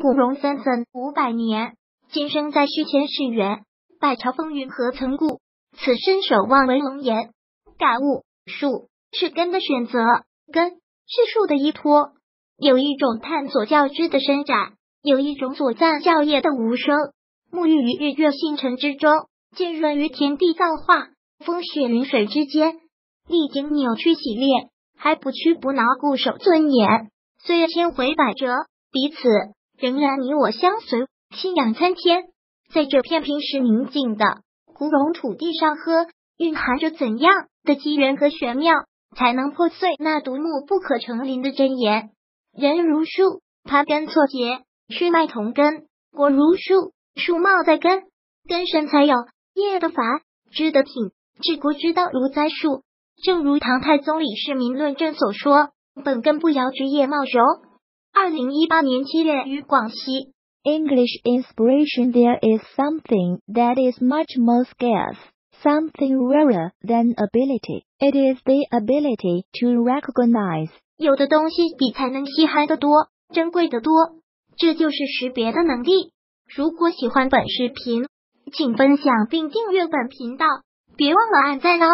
古荣三分五百年，今生在续前世缘，百朝风云何曾顾？此身守望为龙颜。感悟：树是根的选择，根是树的依托。有一种探索教知的伸展，有一种所赞教业的无声。沐浴于日月星辰之中，浸润于天地造化、风雪云水之间，历经扭曲洗炼，还不屈不挠，固守尊严。岁月千回百折，彼此仍然你我相随，信仰参天。在这片平时宁静的古龙土地上，喝蕴含着怎样的机缘和玄妙，才能破碎那独木不可成林的真言？人如树，盘根错节，去脉同根；果如树，树茂在根，根深才有叶的繁，枝的挺。治国之道如栽树，正如唐太宗李世民论证所说：“本根不摇，枝叶茂柔。”二零一八年七月于广西。English inspiration there is something that is much more scarce, something rarer than ability. It is the ability to recognize. 有的东西比才能稀罕的多，珍贵的多，这就是识别的能力。如果喜欢本视频，请分享并订阅本频道，别忘了按赞哦。